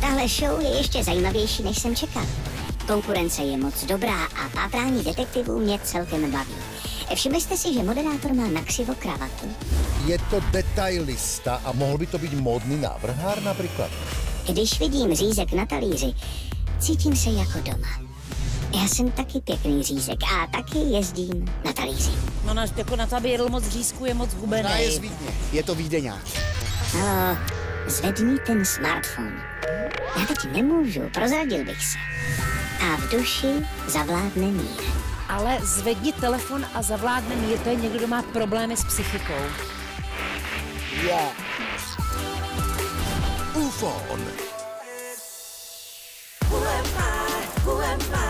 Tahle show je ještě zajímavější, než jsem čekal. Konkurence je moc dobrá a pátrání detektivů mě celkem baví. Všimli jste si, že moderátor má na křivo kravatu? Je to detailista a mohl by to být módny návrhár například. Když vidím řízek na talíři, cítím se jako doma. Já jsem taky pěkný řízek a taky jezdím na talíři. No náš jako na jedl moc řízku, je moc hubený. je. Je to Vídeňák. Halo, zvedni ten smartphone. Já teď nemůžu, prozradil bych se. A v duši zavládne mír. Ale zvedni telefon a zavládne mír, to je někdo, kdo má problémy s psychikou. Yeah. UFON. Oh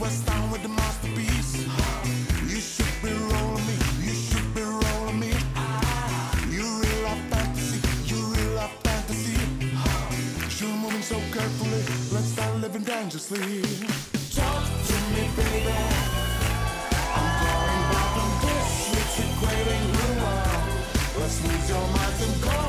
west masterpiece. You should be rolling me, you should be rolling me. You real life fantasy, you real life fantasy. You're moving so carefully, let's start living dangerously. Talk to me, baby. I'm going back this, it's equating you are. Let's lose your minds and go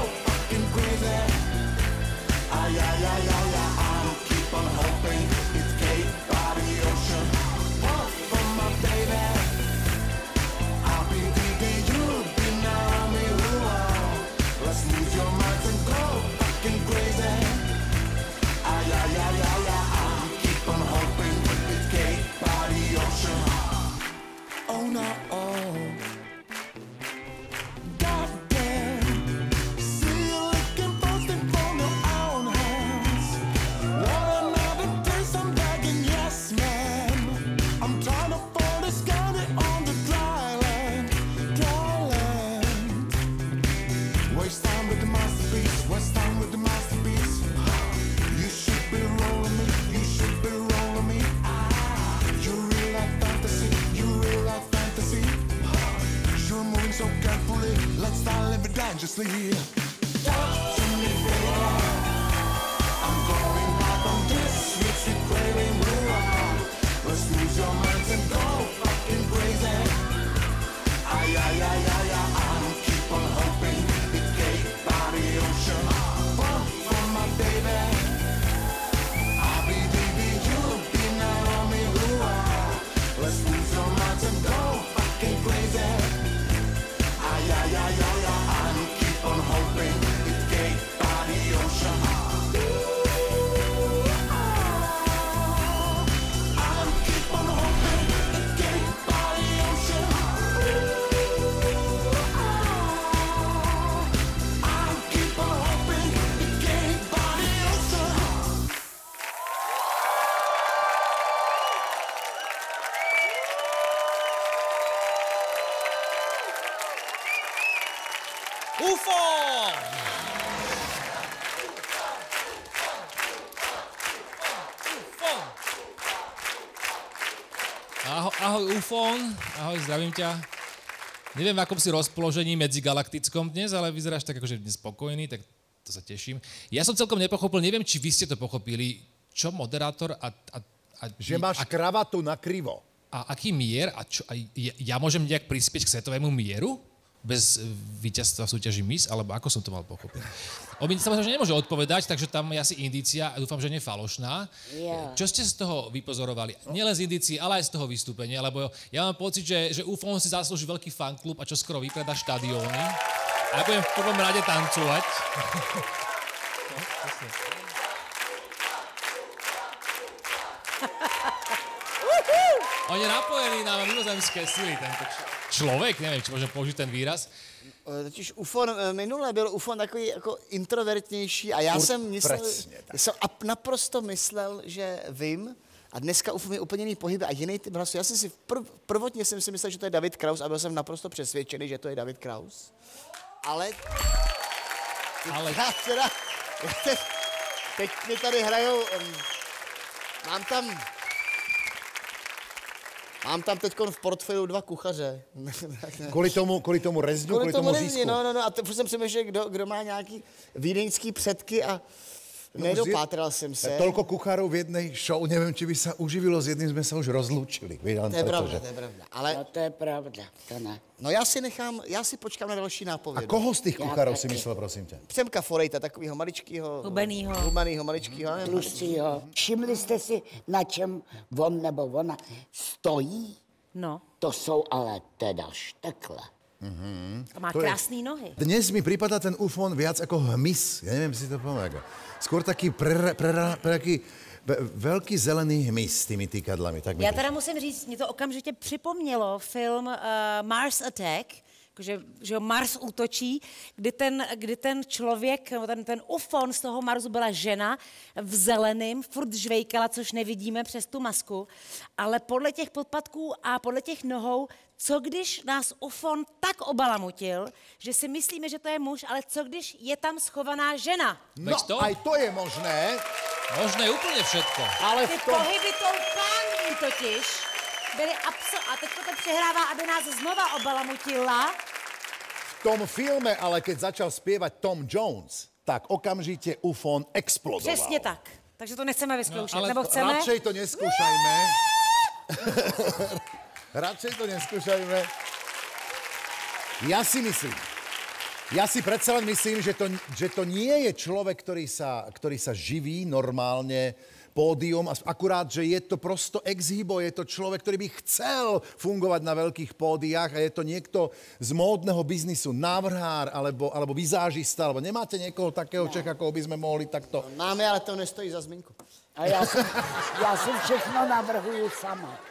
let's start living dangerously. UFO! Ahoj, ahoj UFON, ahoj, zdravím ťa. Neviem, v akom si rozpoložení medzigalaktickom dnes, ale vyzeráš tak akože dnes spokojný, tak to sa teším. Ja som celkom nepochopil, neviem, či vy ste to pochopili, čo moderátor a... a, a Že máš a, kravatu na krivo. a aký mier a, čo, a ja, ja môžem nejak prispieť k svetovému mieru? Bez víťazstva v súťaži Miss, alebo ako som to mal pochopiť? Mi samozrejme že nemôže odpovedať, takže tam je asi indícia a dúfam, že nie falošná. Ja. Čo ste z toho vypozorovali? Nielen z indícií, ale aj z toho vystúpenia, lebo ja mám pocit, že, že UFO si zaslúži veľký fanklub a čo skoro vypredá štadióny. A ja budem v prvom rade tancovať. On je napojený na mimozemské síly, tento č- člověk, nevím, či můžeme použít ten výraz. Eh, Totiž UFO eh, minule byl UFO takový jako introvertnější a já Furt jsem myslel, já jsem ap- naprosto myslel, že vím a dneska UFO mi úplně jiný pohyb a jiný typ hlasu. Já jsem si prv, prvotně jsem si myslel, že to je David Kraus a byl jsem naprosto přesvědčený, že to je David Kraus. Ale Ale já teda, teď mi tady hrajou, um, mám tam, mám tam teď v portfoliu dva kuchaře. Kvůli tomu, kvůli tomu rezňu, kvůli, Kvůli tomu tomu nezní, no, no, no, a to furt jsem přemýšlel, kdo, kdo má nějaký vídeňský předky a nedopátral jsem se. Toľko kuchárov v jednej show, neviem, či by sa uživilo, s jedným sme sa už len To je pravda, že- to je pravda. Ale No to je pravda, to ne. no já si nechám, já si počkám na další A nápovědu. koho z tých Ja kuchárov si myslel, prosím ťa? Přemka Forejta, takovýho maličkýho. Hubenýho. Hubenýho, maličkýho. nevím. Tlustýho. Všimli jste si, na čem on nebo ona stojí? No, To jsou ale teda štekle. A má To je- krásné nohy. Dnes mi pripadá ten ufon viac ako hmyz. Ja neviem, si to pomága. Skôr taký, pre, taký ve- veľký zelený hmyz s tými týkadlami. Tak Já teda musím říct, mě to okamžitě připomnělo film uh, Mars Attack, že, že ho Mars útočí, kdy ten, kdy ten člověk, ten, ten ufon z toho Marsu byla žena v zeleném, furt žvejkala, což nevidíme přes tu masku, ale podle těch podpatků a podle těch nohou, co když nás ufon tak obalamutil, že si myslíme, že to je muž, ale co když je tam schovaná žena? No, to? aj to je možné, Možné úplne všetko. ale Ty v tom... pohyby tou pání totiž byly abso... A teď to přehrává, aby nás znova obalamutila. V tom filme, ale keď začal spievať Tom Jones, tak okamžite ufon explodoval. Přesně tak. Takže to nechceme vyzkoušet. No, ale Nebo chceme? Radšej to neskúšajme. Radšej to neskúšajme. Ja si myslím, ja si predsa len myslím, že to, že to nie je človek, ktorý sa, ktorý sa živí normálne pódium, a akurát, že je to prosto exhibo, je to človek, ktorý by chcel fungovať na veľkých pódiách a je to niekto z módneho biznisu, návrhár alebo, alebo vizážista, alebo nemáte niekoho takého Čecha, koho by sme mohli takto... Máme, ale to nestojí za zmínku. A já si, já si všechno navrhuju sama.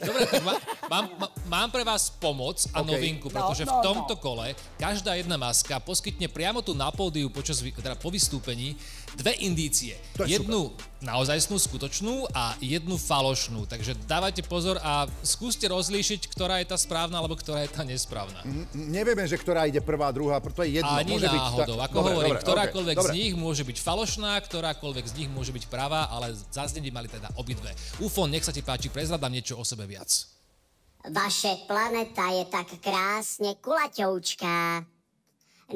Dobre, tak má, mám, má- mám pre vás pomoc a OK. novinku, No, pretože v no, tomto kole každá jedna maska poskytne priamo tu na pódiu počas, teda po vystúpení dve indície. Jednu naozajstnú, skutočnú a jednu falošnú. Takže dávajte pozor a skúste rozlíšiť, ktorá je tá správna alebo ktorá je tá nesprávna. Nevieme, že ktorá ide prvá, druhá, to je jedno. Ani môže byť náhodou. ta- Ako Dobre, hovorím, dobre, ktorákoľvek ok, z dobre. nich môže byť falošná, ktorákoľvek z nich môže byť pravá, ale zazneť by mali teda obidve. Ufo, nech sa ti páči, prezradám niečo o sebe viac. Vaše planeta je tak krásně kulaťoučká.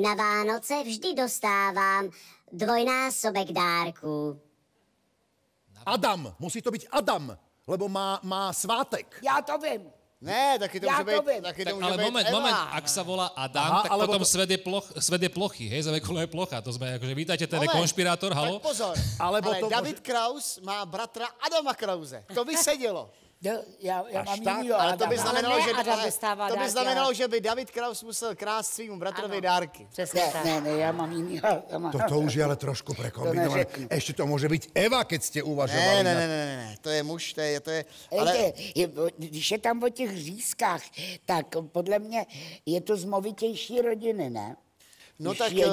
Na Vánoce vždy dostávám dvojnásobek dárků. Adam, musí to byť Adam, lebo má, má svátek. Já to vím. Ne, taky to Já může to být, vím. taky to Tak, může ale být moment, Eva. moment, ak sa volá Adam, Aha, tak potom to- svet je, ploch, svet je plochý, hej, Zavekolo je plocha, to sme akože, vítajte, ten je Ale- konšpirátor, halo? Tak pozor, Alebo ale to David Kraus má bratra Adama Krause. To by sedělo. No, já, já Až mám tak? jinýho Ale to by znamenalo, ne že, Adam ale dostává to by dárky, znamenalo, ale- že by David Kraus musel krást svým bratrovi Ano. dárky. Přesně Ne, tak. ne, ne, já mám jinýho Adama. Toto už je ale trošku prekombinované. Ešte to môže byť Eva, keď ste Ne, uvažovali. ne, ne, ne, ne, ne, to je muž, to je, to je, Ale... ale Je, když je tam o těch řízkách, tak podle mě je to z movitější rodiny, ne? No tak jedí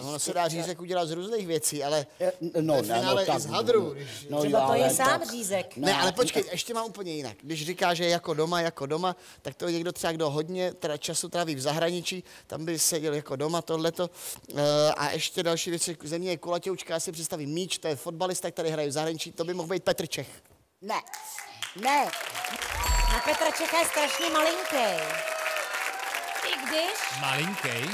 uh, ono se dá řízek udělat z různých věcí, ale Eh, no, ve ne, finále no, i tak- z hadru. Když, No, Třeba to je sám tak- řízek. Ne, ale počkej, ještě mám úplně jinak. Když říká, že je jako doma, jako doma, tak to je někdo třeba, kdo hodně teda času tráví v zahraničí, tam by seděl jako doma tohleto. E, a ještě další věci, země je kulatěučka, já si představím míč, to je fotbalista, který hraje v zahraničí, to by mohl být Petr Čech. Ne, ne, Na Petra Čecha je strašně malinký. I když Malinkej.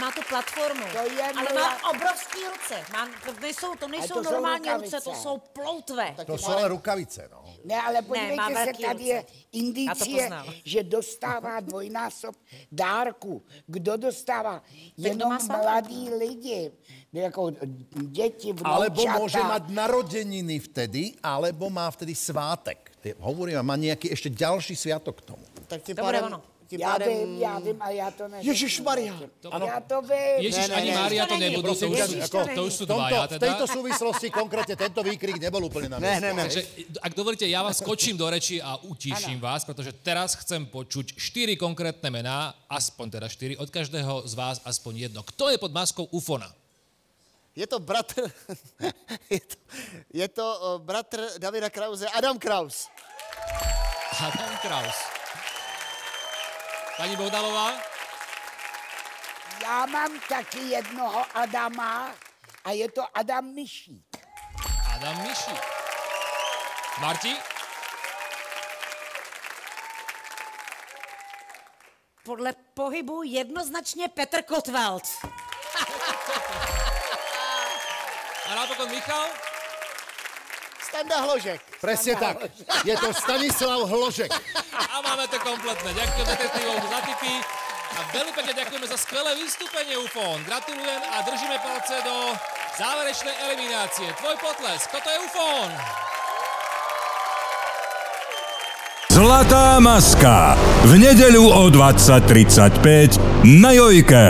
Má tu platformu, To je ale moja- má obrovský ruce. Má, to nejsou, to nejsou to jsou normální rukavice. ruce, to jsou ploutve. To sú ale rukavice, no. ne, ale podívejte se, velký tady ruce. je to indicie, že dostává dvojnásob dárku. Kdo dostává? Jenom svátek. mladí lidi, jako děti, vnoučata. Alebo môže mať narodeniny vtedy, alebo má vtedy svátek. Ty- Hovorím, má nejaký ešte ďalší sviatok k tomu. Tak To bude pádem, ono. Tím Já pádem, vím, já vím, a já to neřeknu. Ježišmarja. Ano. Já to vím. Ježiš, Ne, ne, ani ne, Mária to to není. nebudú, to už, ťa, sú, ako to už sú v tomto, dvaja v tejto teda. súvislosti konkrétne tento výkrik nebol úplne na Ne, ne, ne. Takže, ak dovolíte, ja vás skočím do reči a utíším vás, pretože teraz chcem počuť štyri konkrétne mená, aspoň teda štyri, od každého z vás aspoň jedno. Kto je pod maskou Ufona? Je to bratr, je to, je to bratr Davida Krause, Adam Kraus. Adam Kraus. Pani Bohdalová? Já mám taky jednoho Adama a je to Adam Myšík. Adam Miši. Marti? Podle pohybu jednoznačně Petr Kotwald. A napokon Michal? Standa Hložek. Presne tak. Je to Stanislav Hložek. A máme to kompletné. Ďakujem detektívov za tipy. A veľmi pekne ďakujeme za skvelé vystúpenie, UFON. Gratulujem a držíme palce do záverečnej eliminácie. Tvoj potlesk, toto je UFON. Zlatá maska. V nedeľu o 20.35 na Jojke.